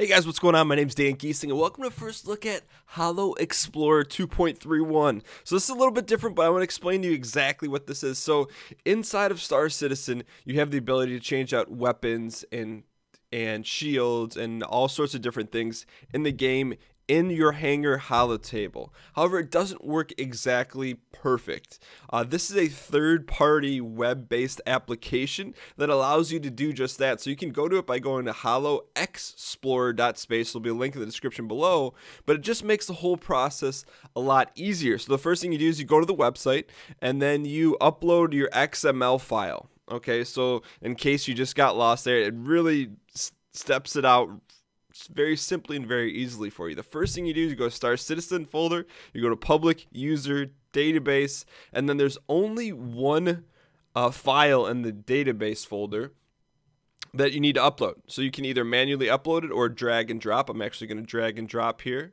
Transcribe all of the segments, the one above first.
Hey guys, what's going on? My name's Dan Gheesling, and welcome to First Look at HoloXPLOR 2.31. So this is a little bit different, but I want to explain to you exactly what this is. So inside of Star Citizen, you have the ability to change out weapons and and shields and all sorts of different things in the game in your hangar holo table. However, it doesn't work exactly perfect. Uh, this is a third-party web-based application that allows you to do just that. So you can go to it by going to holoxplor.space. There'll be a link in the description below, but it just makes the whole process a lot easier. So the first thing you do is you go to the website and then you upload your XML file. Okay, so in case you just got lost there, it really steps it out very simply and very easily for you. The first thing you do is you go to Star Citizen folder, you go to public user database, and then there's only one uh, file in the database folder that you need to upload. So you can either manually upload it or drag and drop. I'm actually going to drag and drop here.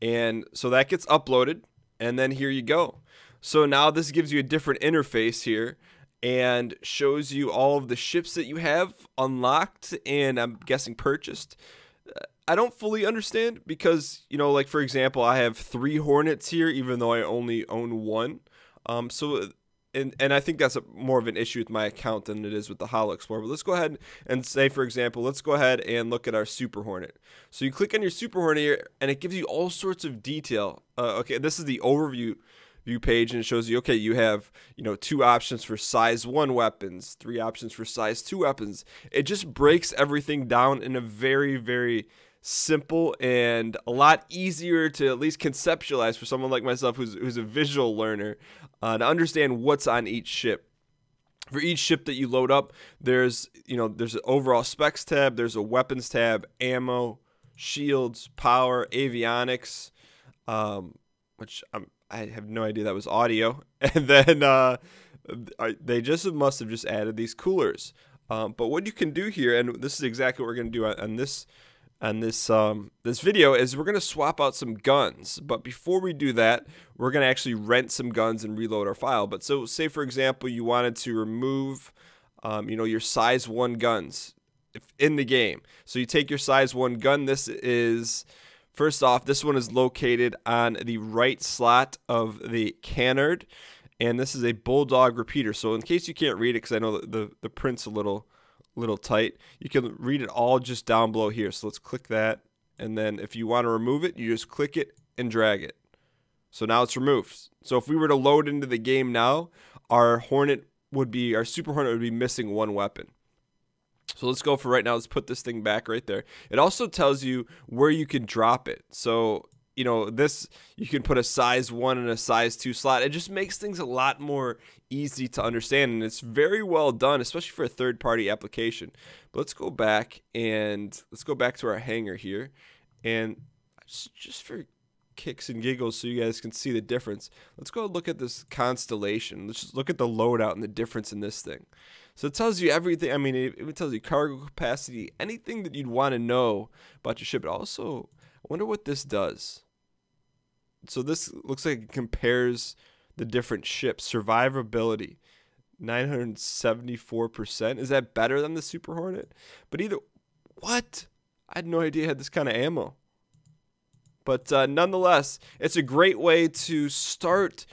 And so that gets uploaded, and then here you go. So now this gives you a different interface here and shows you all of the ships that you have unlocked and I'm guessing purchased. I don't fully understand because you know, like for example, I have three Hornets here, even though I only own one. Um, so and and I think that's a, more of an issue with my account than it is with the HoloXPLOR. But let's go ahead and say, for example, let's go ahead and look at our Super Hornet. So you click on your Super Hornet here, and it gives you all sorts of detail. Uh, okay, this is the overview view page and it shows you okay you have you know two options for size one weapons three options for size two weapons. It just breaks everything down in a very very simple and a lot easier to at least conceptualize for someone like myself who's, who's a visual learner uh, to understand what's on each ship. For each ship that you load up there's you know there's an overall specs tab there's a weapons tab ammo shields power avionics um, which I'm, i have no idea that was audio and then uh, they just must have just added these coolers um, but what you can do here and this is exactly what we're going to do on, on this on this um, this video is we're gonna swap out some guns. But before we do that, we're gonna actually rent some guns and reload our file. But so say for example you wanted to remove, um, you know, your size one guns in the game. So you take your size one gun. This is first off, this one is located on the right slot of the canard, and this is a bulldog repeater. So in case you can't read it, because I know the, the the print's a little little tight. You can read it all just down below here. So let's click that. And then if you want to remove it, you just click it and drag it. So now it's removed. So if we were to load into the game now, our Hornet would be, our Super Hornet would be missing one weapon. So let's go for right now. Let's put this thing back right there. It also tells you where you can drop it. So you know, this you can put a size one and a size two slot. It just makes things a lot more easy to understand, and it's very well done, especially for a third party application. But let's go back and let's go back to our hanger here, and just for kicks and giggles so you guys can see the difference. Let's go look at this constellation. Let's just look at the loadout and the difference in this thing. So it tells you everything. I mean, it, it tells you cargo capacity, anything that you'd want to know about your ship. But also, I wonder what this does so this looks like it compares the different ships survivability 974% is that better than the super hornet but either what i had no idea I had this kind of ammo but uh, nonetheless it's a great way to start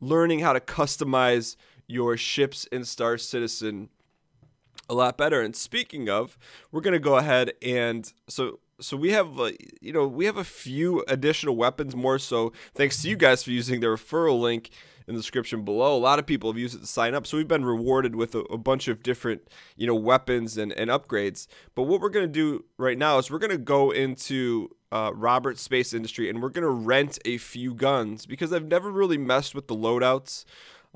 learning how to customize your ships in star citizen a lot better. And speaking of we're going to go ahead and so so we have uh, you know we have a few additional weapons more so thanks to you guys for using the referral link in the description below. A lot of people have used it to sign up so we've been rewarded with a, a bunch of different you know weapons and, and upgrades. But what we're going to do right now is we're going to go into uh, Robert Space Industry and we're to rent a few guns because I've never really messed with the loadouts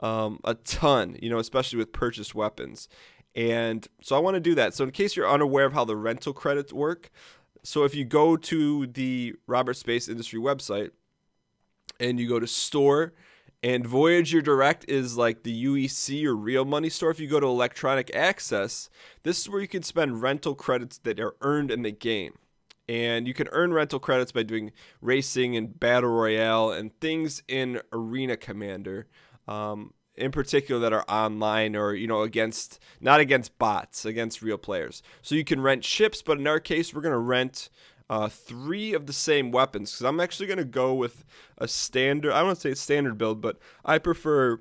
um, a ton you know especially with purchased weapons and so I want to do that. So in case you're unaware of how the rental credits work, so if you go to the Robert Space Industry website and you go to store and Voyager Direct is like the UEC or real money store. If you go to electronic access, this is where you can spend rental credits that are earned in the game. And you can earn rental credits by doing racing and battle royale and things in Arena Commander. Um, in particular that are online or you know against not against bots against real players so you can rent ships but in our case we're going to rent uh, three of the same weapons because i'm actually going to go with a standard i don't say standard build but i prefer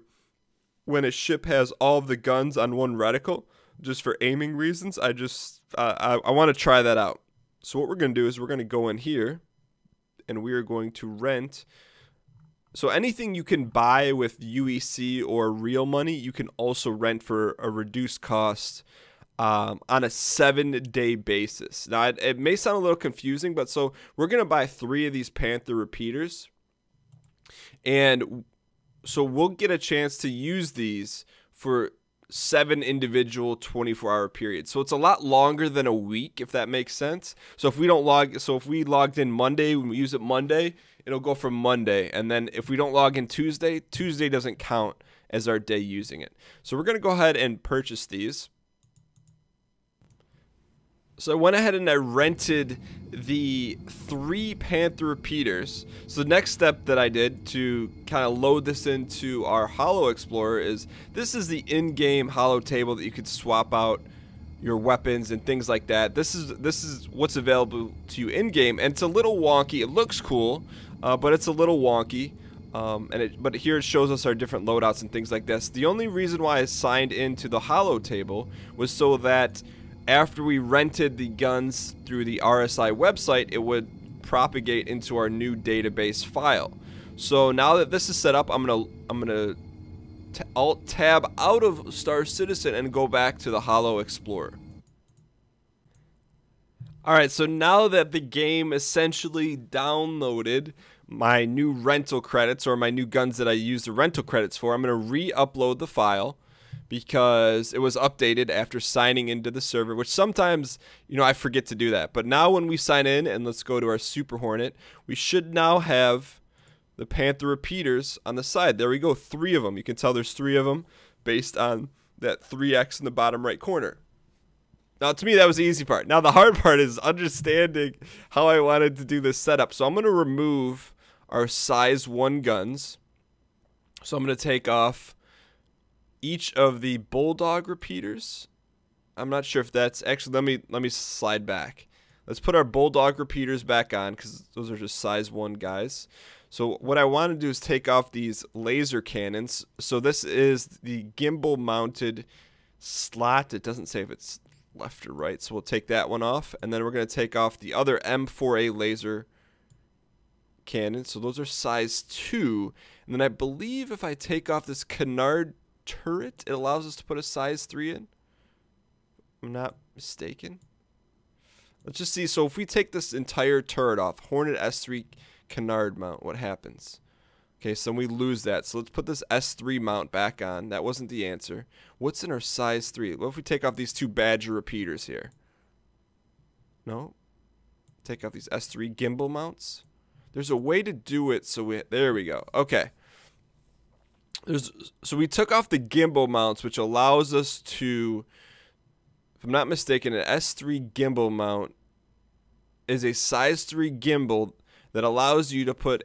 when a ship has all of the guns on one reticle just for aiming reasons i just uh, i, I want to try that out so what we're going to do is we're going to go in here and we are going to rent so anything you can buy with UEC or real money, you can also rent for a reduced cost um, on a seven day basis. Now, it, it, may sound a little confusing, but so we're going to buy three of these Panther repeaters. And so we'll get a chance to use these for seven individual 24 hour periods. So it's a lot longer than a week, if that makes sense. So if we don't log, so if we logged in Monday, when we use it Monday, it'll go from Monday. And then if we don't log in Tuesday, Tuesday doesn't count as our day using it. So we're going to go ahead and purchase these. So I went ahead and I rented the three Panther repeaters. So the next step that I did to kind of load this into our HoloXPLOR is this is the in-game Holo table that you could swap out your weapons and things like that. This is this is what's available to you in-game, and it's a little wonky. It looks cool, uh, but it's a little wonky. Um, and it, but here it shows us our different loadouts and things like this. The only reason why I signed into the Holo table was so that after we rented the guns through the RSI website, it would propagate into our new database file. So now that this is set up, I'm gonna I'm gonna alt tab out of Star Citizen and go back to the HoloXPLOR. Alright, so now that the game essentially downloaded my new rental credits or my new guns that I use the rental credits for, I'm going to re-upload the file because it was updated after signing into the server, which sometimes, you know, I forget to do that. But now when we sign in and let's go to our Super Hornet, we should now have the Panther repeaters on the side. There we go, three of them. You can tell there's three of them based on that 3X in the bottom right corner. Now, to me, that was the easy part. Now, the hard part is understanding how I wanted to do this setup. So I'm going to remove our size 1 guns. So I'm going to take off each of the bulldog repeaters. I'm not sure if that's actually let me let me slide back. Let's put our bulldog repeaters back on cuz those are just size 1 guys. So what I want to do is take off these laser cannons. So this is the gimbal mounted slot. It doesn't say if it's left or right. So we'll take that one off and then we're going to take off the other M4A laser cannon. So those are size 2. And then I believe if I take off this canard turret. It allows us to put a size 3 in. I'm not mistaken. Let's just see. So if we take this entire turret off, Hornet S3 canard mount, what happens? Okay, so we lose that. So let's put this S3 mount back on. That wasn't the answer. What's in our size 3? What if we take off these two Badger repeaters here? No? Take off these S3 gimbal mounts? There's a way to do it so we... There we go. Okay. There's so we took off the gimbal mounts, which allows us to, if I'm not mistaken, an S3 gimbal mount is a size 3 gimbal that allows you to put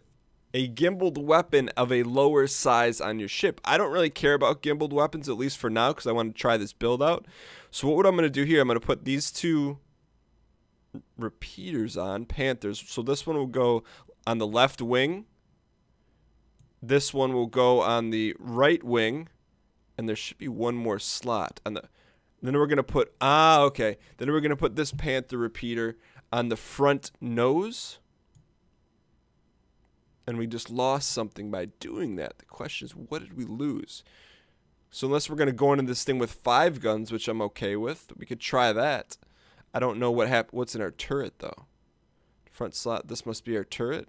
a gimbaled weapon of a lower size on your ship. I don't really care about gimbaled weapons, at least for now, because I want to try this build out. So what I'm going to do here, I'm going to put these two repeaters on, Panthers. So this one will go on the left wing this one will go on the right wing, and there should be one more slot on the. Then we're gonna put ah okay. Then we're gonna put this Panther repeater on the front nose. And we just lost something by doing that. The question is, what did we lose? So unless we're gonna go into this thing with five guns, which I'm okay with, we could try that. I don't know what hap- What's in our turret though? Front slot. This must be our turret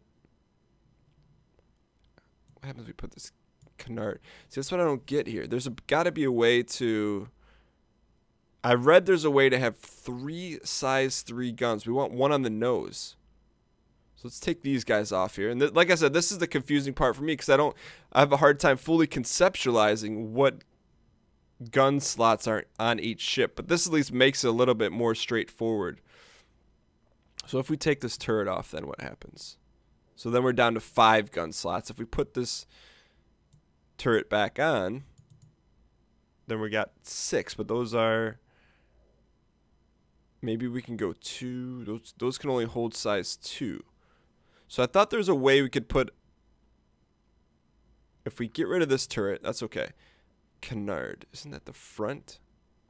what happens if we put this canard? See, that's what I don't get here. There's got to be a way to. I read there's a way to have three size three guns. We want one on the nose. So let's take these guys off here. And like I said, this is the confusing part for me because I don't. I have a hard time fully conceptualizing what gun slots are on each ship. But this at least makes it a little bit more straightforward. So if we take this turret off, then what happens? So then we're down to five gun slots. If we put this turret back on, then we got six, but those are maybe we can go two. Those those can only hold size two. So I thought there's a way we could put if we get rid of this turret, that's okay. Canard, isn't that the front?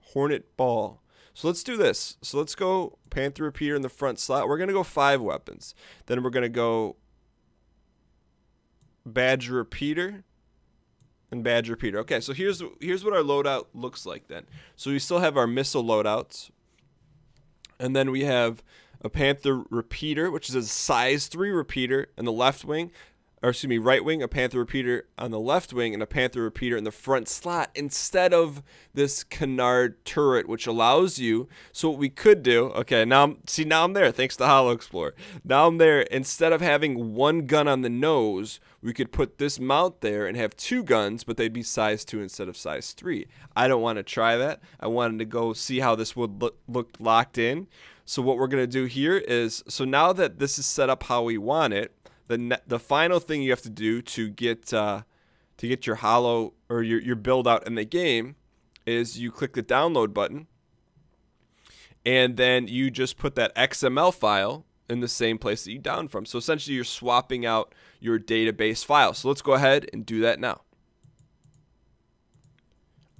Hornet ball. So let's do this. So let's go Panther Repeater in the front slot. We're going to go five weapons. Then we're going to go Badger Repeater and Badger Repeater. Okay, so here's here's what our loadout looks like then. So we still have our missile loadouts. And then we have a Panther Repeater, which is a size 3 repeater in the left wing or excuse me, right wing, a Panther repeater on the left wing, and a Panther repeater in the front slot instead of this canard turret, which allows you. So what we could do, okay, now see now I'm there thanks to HoloXPLOR. Now I'm there. Instead of having one gun on the nose, we could put this mount there and have two guns, but they'd be size two instead of size three. I don't want to try that. I wanted to go see how this would look, look locked in. So what we're gonna do here is so now that this is set up how we want it the the final thing you have to do to get uh, to get your holo or your your build out in the game is you click the download button and then you just put that XML file in the same place that you down from. So essentially you're swapping out your database file. So let's go ahead and do that now.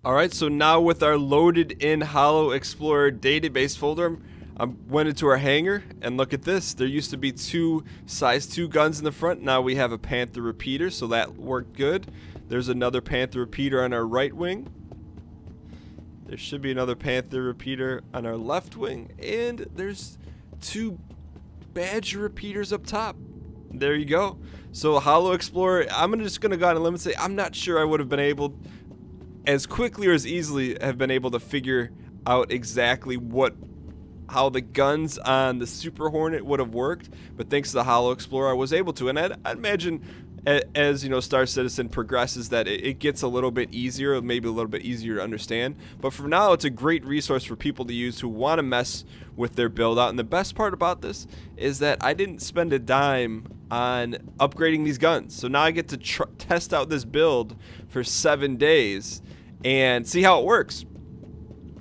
All right, so now with our loaded in HoloXPLOR database folder, I went into our hangar and look at this. There used to be two size 2 guns in the front. Now we have a Panther repeater, so that worked good. There's another Panther repeater on our right wing. There should be another Panther repeater on our left wing. And there's two Badger repeaters up top. There you go. So HoloXPLOR, I'm just going to go on a limb and say I'm not sure I would have been able as quickly or as easily have been able to figure out exactly what how the guns on the Super Hornet would have worked, but thanks to the HoloXPLOR, I was able to. And I'd, I'd imagine as you know Star Citizen progresses that it, gets a little bit easier, maybe a little bit easier to understand. But for now, it's a great resource for people to use who want to mess with their build out. And the best part about this is that I didn't spend a dime on upgrading these guns. So now I get to test out this build for seven days and see how it works.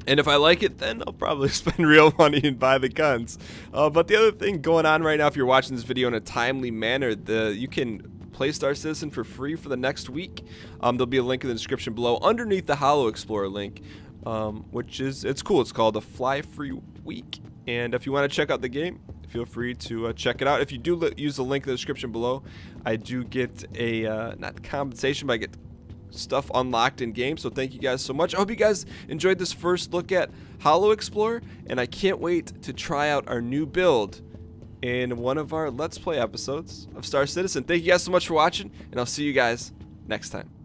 And if I like it, then I'll probably spend real money and buy the guns. Uh, but the other thing going on right now, if you're watching this video in a timely manner, the you can play Star Citizen for free for the next week. Um, there'll be a link in the description below underneath the HoloXPLOR link, um, which is it's cool. It's called the Fly Free Week. And if you want to check out the game, feel free to uh, check it out. If you do use the link in the description below, I do get a uh, not compensation, but I get stuff unlocked in game. So thank you guys so much. I hope you guys enjoyed this first look at HoloXPLOR, and I can't wait to try out our new build in one of our Let's Play episodes of Star Citizen. Thank you guys so much for watching, and I'll see you guys next time.